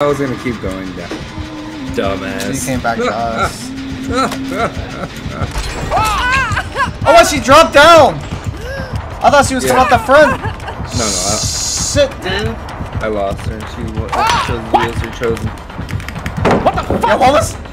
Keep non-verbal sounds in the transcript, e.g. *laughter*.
I was gonna keep going down. She came back to us. *laughs* Oh, what? She dropped down! I thought she was coming out the front. No, no, Shit, dude. I, lost her. She was chosen, was her chosen. Yo, what was?